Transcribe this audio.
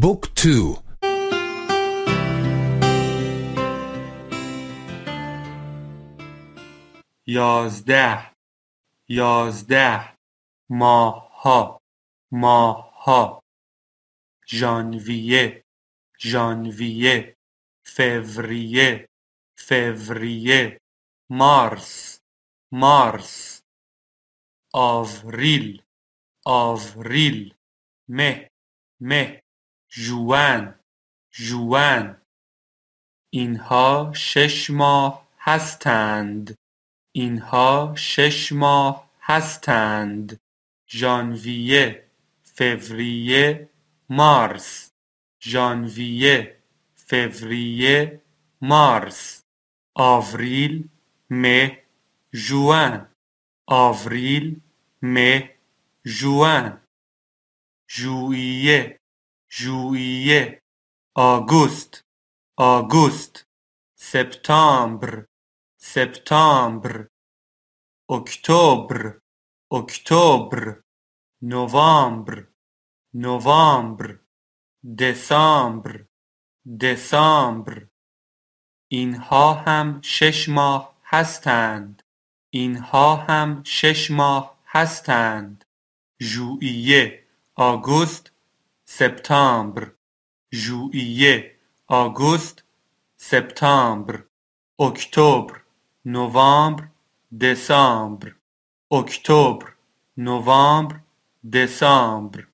بوك تو یازده. یازده. ماها. ماها. ژانویه. ژانویه. فوریه. فوریه. مارس. مارس. آوریل. آوریل. مه. مه. ژوئن ژوئن اینها شش ماه هستند. اینها شش ماه هستند. ژانویه فوریه مارس. ژانویه فوریه مارس. آوریل مه ژوئن آوریل مه ژوئن ژوئیه ژوئیه آگوست آگوست سپتامبر سپتامبر اکتبر اکتبر نوامبر نوامبر دسامبر دسامبر. اینها هم شش ماه هستند. اینها هم شش ماه هستند. ژوئیه آگوست سپتامبر ژوئیه آگوست سپتامبر اکتبر نوامبر دسامبر. اکتبر نوامبر دسامبر.